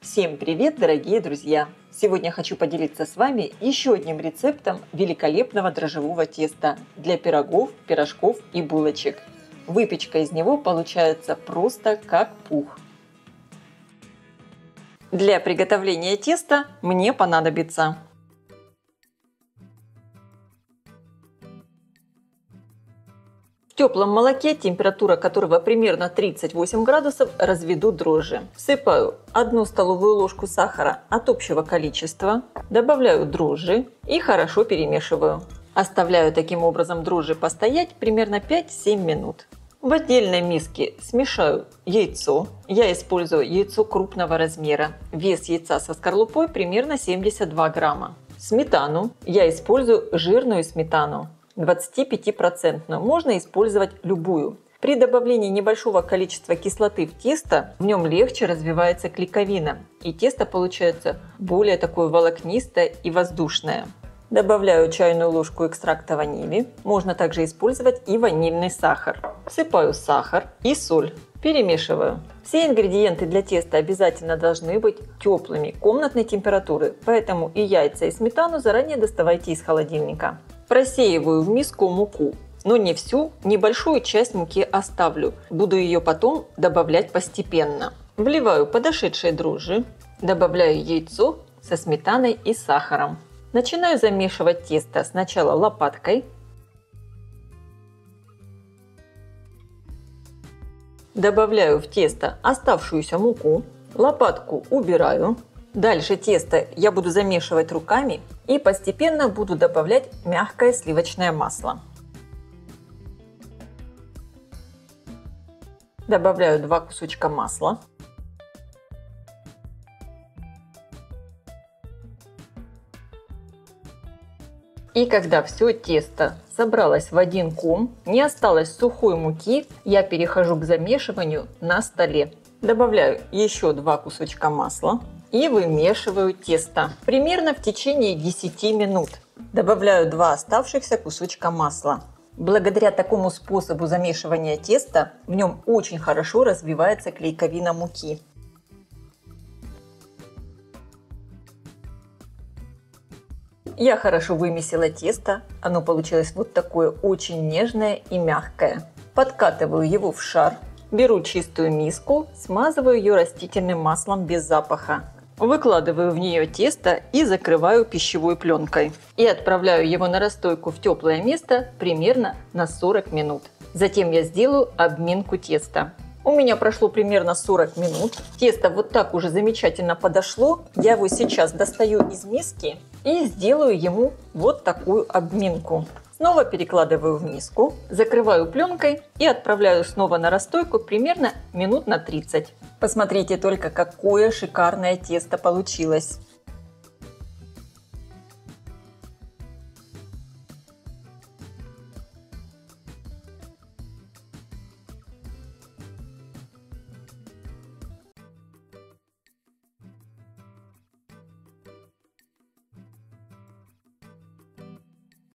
Всем привет, дорогие друзья! Сегодня хочу поделиться с вами еще одним рецептом великолепного дрожжевого теста для пирогов, пирожков и булочек. Выпечка из него получается просто как пух. Для приготовления теста мне понадобится теплом молоке, температура которого примерно 38 градусов, разведу дрожжи. Всыпаю 1 столовую ложку сахара от общего количества, добавляю дрожжи и хорошо перемешиваю. Оставляю таким образом дрожжи постоять примерно 5-7 минут. В отдельной миске смешаю яйцо. Я использую яйцо крупного размера. Вес яйца со скорлупой примерно 72 грамма. Сметану. Я использую жирную сметану. 25%. Можно использовать любую. При добавлении небольшого количества кислоты в тесто в нем легче развивается клейковина, и тесто получается более такое волокнистое и воздушное. Добавляю чайную ложку экстракта ванили. Можно также использовать и ванильный сахар. Всыпаю сахар и соль. Перемешиваю. Все ингредиенты для теста обязательно должны быть теплыми, комнатной температуры, поэтому и яйца, и сметану заранее доставайте из холодильника. Просеиваю в миску муку, но не всю, небольшую часть муки оставлю. Буду ее потом добавлять постепенно. Вливаю подошедшие дрожжи, добавляю яйцо со сметаной и сахаром. Начинаю замешивать тесто сначала лопаткой, Добавляю в тесто оставшуюся муку, лопатку убираю, Дальше тесто я буду замешивать руками и постепенно буду добавлять мягкое сливочное масло. Добавляю два кусочка масла. И когда все тесто собралось в один ком, не осталось сухой муки, я перехожу к замешиванию на столе. Добавляю еще два кусочка масла и вымешиваю тесто примерно в течение 10 минут. Добавляю 2 оставшихся кусочка масла. Благодаря такому способу замешивания теста в нем очень хорошо развивается клейковина муки. Я хорошо вымесила тесто, оно получилось вот такое очень нежное и мягкое. Подкатываю его в шар, беру чистую миску, смазываю ее растительным маслом без запаха. Выкладываю в нее тесто и закрываю пищевой пленкой. И отправляю его на расстойку в теплое место примерно на 40 минут. Затем я сделаю обминку теста. У меня прошло примерно 40 минут. Тесто вот так уже замечательно подошло. Я его сейчас достаю из миски и сделаю ему вот такую обминку. Снова перекладываю в миску, закрываю пленкой и отправляю снова на расстойку примерно минут на 30. Посмотрите только, какое шикарное тесто получилось.